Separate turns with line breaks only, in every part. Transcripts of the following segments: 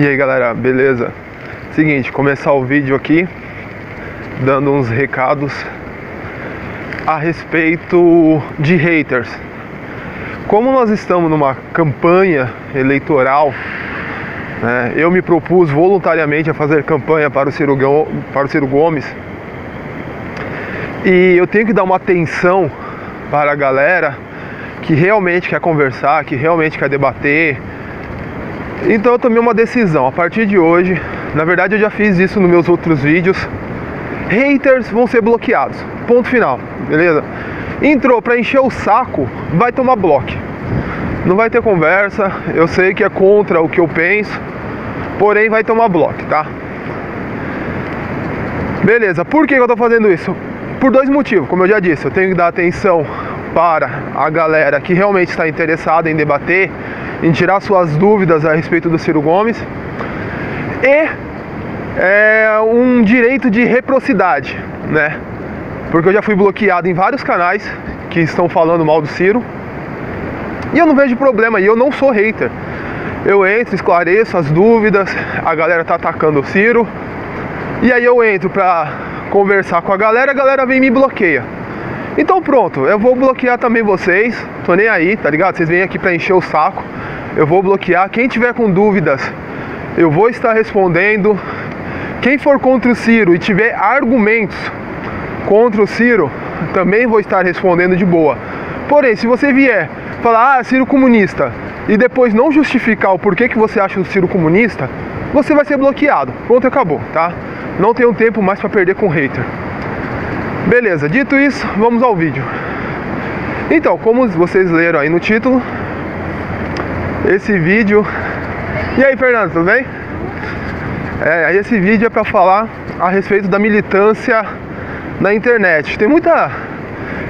E aí galera, beleza? Seguinte, começar o vídeo aqui dando uns recados a respeito de haters. Como nós estamos numa campanha eleitoral, né, eu me propus voluntariamente a fazer campanha para o, Ciro, para o Ciro Gomes e eu tenho que dar uma atenção para a galera que realmente quer conversar, que realmente quer debater, então eu tomei uma decisão. A partir de hoje, na verdade eu já fiz isso nos meus outros vídeos. Haters vão ser bloqueados. Ponto final, beleza? Entrou para encher o saco, vai tomar bloco. Não vai ter conversa. Eu sei que é contra o que eu penso, porém vai tomar bloco, tá? Beleza, por que eu tô fazendo isso? Por dois motivos, como eu já disse, eu tenho que dar atenção para a galera que realmente está interessada em debater em tirar suas dúvidas a respeito do Ciro Gomes e é, um direito de reciprocidade, né? Porque eu já fui bloqueado em vários canais que estão falando mal do Ciro e eu não vejo problema e eu não sou hater. Eu entro, esclareço as dúvidas, a galera tá atacando o Ciro e aí eu entro pra conversar com a galera, a galera vem e me bloqueia. Então pronto, eu vou bloquear também vocês, tô nem aí, tá ligado? Vocês vêm aqui pra encher o saco eu vou bloquear. Quem tiver com dúvidas, eu vou estar respondendo. Quem for contra o Ciro e tiver argumentos contra o Ciro, também vou estar respondendo de boa. Porém, se você vier falar, ah, Ciro comunista, e depois não justificar o porquê que você acha o Ciro comunista, você vai ser bloqueado. Pronto, acabou, tá? Não tenho tempo mais para perder com hater. Beleza, dito isso, vamos ao vídeo. Então, como vocês leram aí no título, esse vídeo. E aí, Fernando, tudo bem? É, esse vídeo é para falar a respeito da militância na internet. Tem muita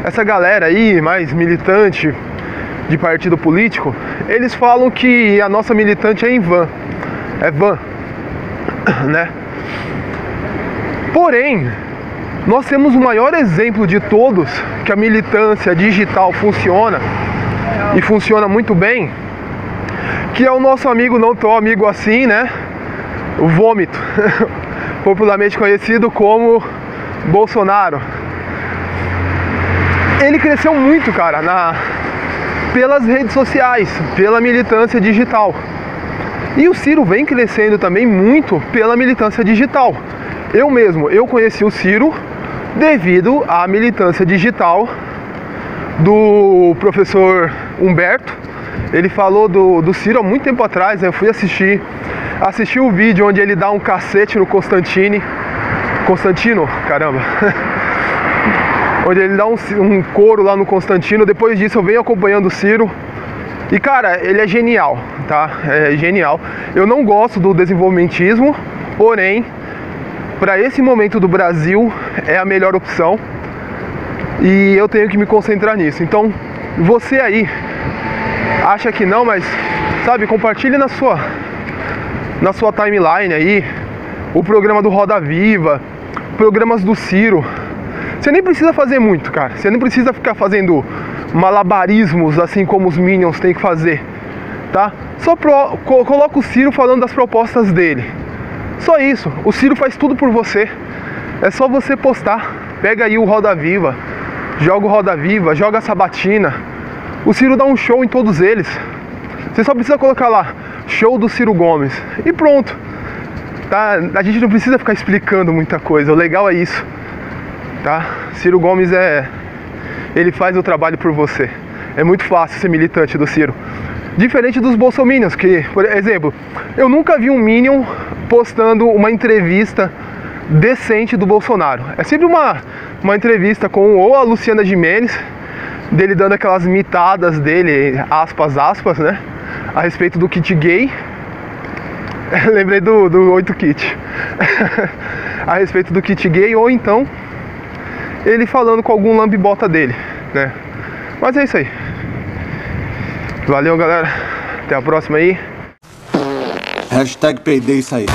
essa galera aí mais militante de partido político, eles falam que a nossa militante é em van. É van, né? Porém, nós temos o maior exemplo de todos que a militância digital funciona e funciona muito bem, que é o nosso amigo não tão amigo assim, né? O vômito, popularmente conhecido como Bolsonaro. Ele cresceu muito, cara, na pelas redes sociais, pela militância digital. E o Ciro vem crescendo também muito pela militância digital. Eu mesmo, eu conheci o Ciro devido à militância digital do professor Humberto, ele falou do, do Ciro há muito tempo atrás, eu fui assistir, assistir o vídeo onde ele dá um cacete no Constantine. Constantino, caramba. onde ele dá um, um couro lá no Constantino. Depois disso eu venho acompanhando o Ciro. E cara, ele é genial, tá? É genial. Eu não gosto do desenvolvimentismo, porém, para esse momento do Brasil é a melhor opção. E eu tenho que me concentrar nisso. Então, você aí acha que não, mas sabe, compartilhe na sua na sua timeline aí o programa do Roda Viva, programas do Ciro. Você nem precisa fazer muito, cara. Você nem precisa ficar fazendo malabarismos assim como os Minions têm que fazer, tá? Só pro, co coloca o Ciro falando das propostas dele. Só isso. O Ciro faz tudo por você. É só você postar. Pega aí o Roda Viva, joga o Roda Viva, joga a Sabatina o Ciro dá um show em todos eles. Você só precisa colocar lá, show do Ciro Gomes. E pronto. Tá? A gente não precisa ficar explicando muita coisa. O legal é isso. Tá? Ciro Gomes é. Ele faz o trabalho por você. É muito fácil ser militante do Ciro. Diferente dos bolsominions, que, por exemplo, eu nunca vi um Minion postando uma entrevista decente do Bolsonaro. É sempre uma, uma entrevista com ou a Luciana Gimenez dele dando aquelas mitadas dele, aspas, aspas, né? A respeito do kit gay. Lembrei do, do 8 kit. a respeito do kit gay, ou então ele falando com algum lambibota dele, né? Mas é isso aí. Valeu, galera. Até a próxima aí.
Hashtag peidei isso aí.